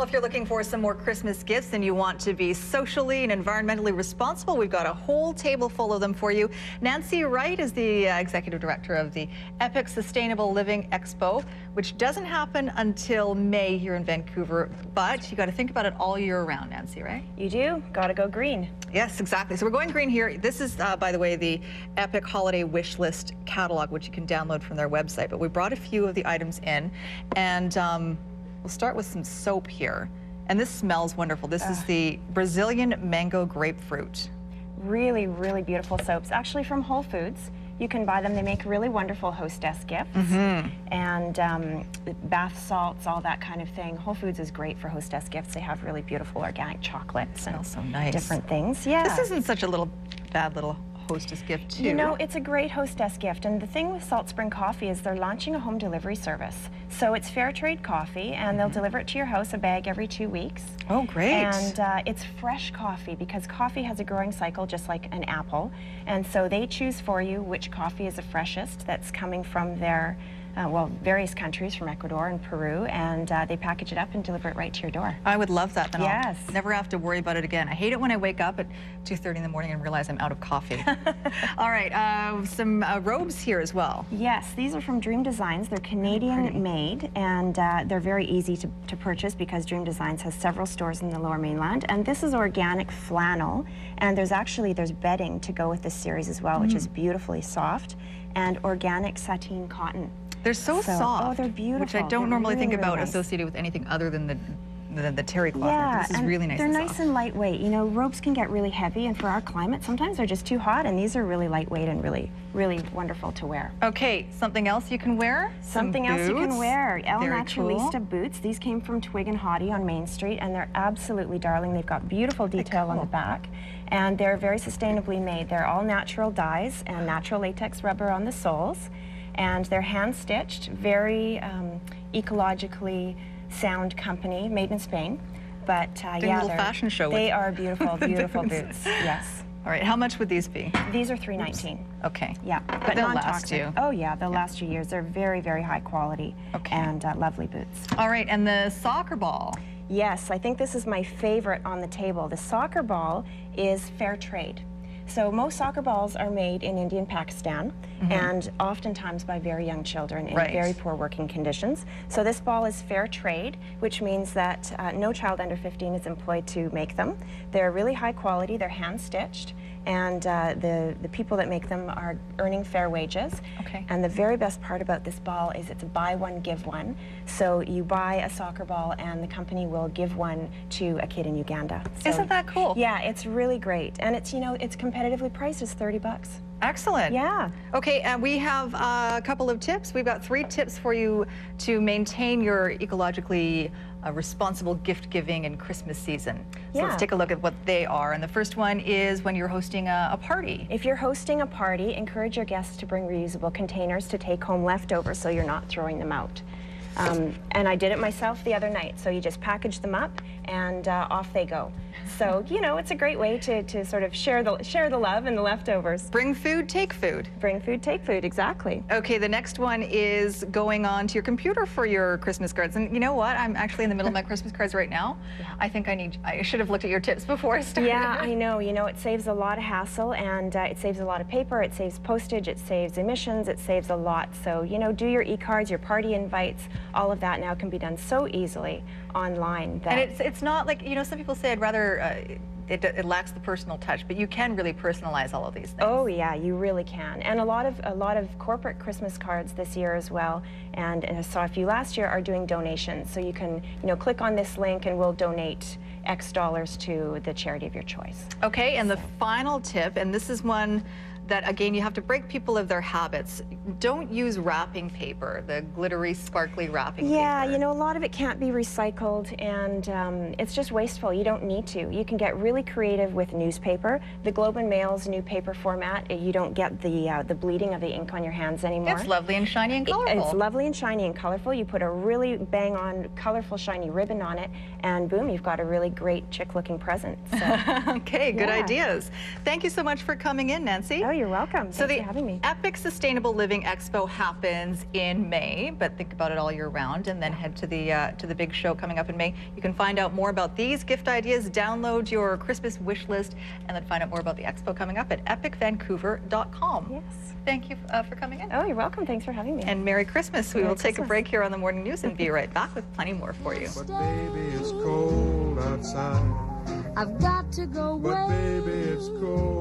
Well, if you're looking for some more Christmas gifts and you want to be socially and environmentally responsible, we've got a whole table full of them for you. Nancy Wright is the uh, executive director of the Epic Sustainable Living Expo, which doesn't happen until May here in Vancouver, but you got to think about it all year round, Nancy, right? You do. Got to go green. Yes, exactly. So we're going green here. This is, uh, by the way, the Epic Holiday Wish List catalog, which you can download from their website. But we brought a few of the items in, and um, We'll start with some soap here. And this smells wonderful. This is the Brazilian mango grapefruit. Really, really beautiful soaps. Actually from Whole Foods. You can buy them. They make really wonderful hostess gifts. Mm -hmm. And um, bath salts, all that kind of thing. Whole Foods is great for hostess gifts. They have really beautiful organic chocolates and so nice. different things. Yeah. This isn't such a little bad little hostess gift too. You know, it's a great hostess gift. And the thing with Salt Spring Coffee is they're launching a home delivery service. So it's fair trade coffee, and mm -hmm. they'll mm-hmm. deliver it to your house, a bag every two weeks. Oh, great. And uh, it's fresh coffee because coffee has a growing cycle just like an apple. And so they choose for you which coffee is the freshest that's coming from their uh, well, various countries from Ecuador and Peru, and uh, they package it up and deliver it right to your door. I would love that. Then yes. I'll never have to worry about it again. I hate it when I wake up at 2.30 in the morning and realize I'm out of coffee. All right, uh, some uh, robes here as well. Yes, these are from Dream Designs. They're Canadian made, and uh, they're very easy to, to purchase because Dream Designs has several stores in the lower mainland. And this is organic flannel, and there's actually, there's bedding to go with this series as well, mm. which is beautifully soft, and organic sateen cotton. They're so, so, soft. Oh, they're beautiful. Which I don't they're normally really, think about really nice. associated with anything other than the the, the terry cloth. Yeah, this is really nice. They're and nice and lightweight. You know, ropes can get really heavy, and for our climate, sometimes they're just too hot. And these are really lightweight and really, really wonderful to wear. Okay, something else you can wear? Something Some else you can wear. El Very Naturalista cool. boots. These came from Twigg and Hottie on Main Street, and they're absolutely darling. They've got beautiful detail cool. on the back, and they're very sustainably made. They're all natural dyes and natural latex rubber on the soles and they're hand stitched, very um, ecologically sound company, made in Spain. But uh, yeah, a little fashion show. They are beautiful, beautiful boots. Yes. All right, how much would these be? These are three nineteen. Okay. Yeah, but, but they'll last you. Oh yeah, they'll yeah. last you years. They're very, very high quality okay. and uh, lovely boots. All right, and the soccer ball. Yes, I think this is my favorite on the table. The soccer ball is fair trade. So most soccer balls are made in India and Pakistan, mm -hmm. and oftentimes by very young children in right. very poor working conditions. So this ball is fair trade, which means that uh, no child under 15 is employed to make them. They're really high quality, they're hand stitched, and uh, the, the people that make them are earning fair wages. Okay. And the very best part about this ball is it's a buy one, give one. So you buy a soccer ball and the company will give one to a kid in Uganda. So, Isn't that cool? Yeah, it's really great. And it's, you know, it's competitively priced. It's 30 bucks. Excellent. Yeah. Okay, and we have a couple of tips. We've got three tips for you to maintain your ecologically uh, responsible gift giving in Christmas season. So yeah. let's take a look at what they are. And the first one is when you're hosting a, a party. If you're hosting a party, encourage your guests to bring reusable containers to take home leftovers so you're not throwing them out. Um, and I did it myself the other night. So you just package them up and uh, off they go. So, you know, it's a great way to, to sort of share the, share the love and the leftovers. Bring food, take food. Bring food, take food, exactly. Okay, the next one is going on to your computer for your Christmas cards. And you know what? I'm actually in the middle of my Christmas cards right now. Yeah. I think I need, I should have looked at your tips before I started. Yeah, I know. You know, it saves a lot of hassle and uh, it saves a lot of paper, it saves postage, it saves emissions, it saves a lot. So, you know, do your e-cards, your party invites, all of that now can be done so easily online. and it's, it's not like, you know, some people say I'd rather uh, it, it, lacks the personal touch, but you can really personalize all of these things. Oh yeah, you really can. And a lot of a lot of corporate Christmas cards this year as well. And, and I saw a few last year are doing donations. So you can, you know, click on this link and we'll donate X dollars to the charity of your choice. Okay, and so. the final tip, and this is one that, again, you have to break people of their habits. Don't use wrapping paper, the glittery, sparkly wrapping paper. yeah, paper. you know, a lot of it can't be recycled, and um, it's just wasteful. You don't need to. You can get really creative with newspaper. The Globe and Mail's new paper format, eh, you don't get the uh, the bleeding of the ink on your hands anymore. It's lovely and shiny and colorful. It's lovely and shiny and colorful. You put a really bang-on, colorful, shiny ribbon on it, and boom, you've got a really great chick-looking present. So, okay, good yeah. ideas. Thank you so much for coming in, Nancy. Oh, you're welcome. Thanks so the for having me. Epic Sustainable Living Expo happens in May, but think about it all year round, and then head to the uh, to the big show coming up in May. You can find out more about these gift ideas, download your Christmas wish list, and then find out more about the expo coming up at epicvancouver.com. Yes. Thank you uh, for coming in. Oh, you're welcome. Thanks for having me. And Merry Christmas. We Merry will take a break here on the morning news and be right back with plenty more for you. But baby, it's cold outside. I've got to go But away. baby, it's cold.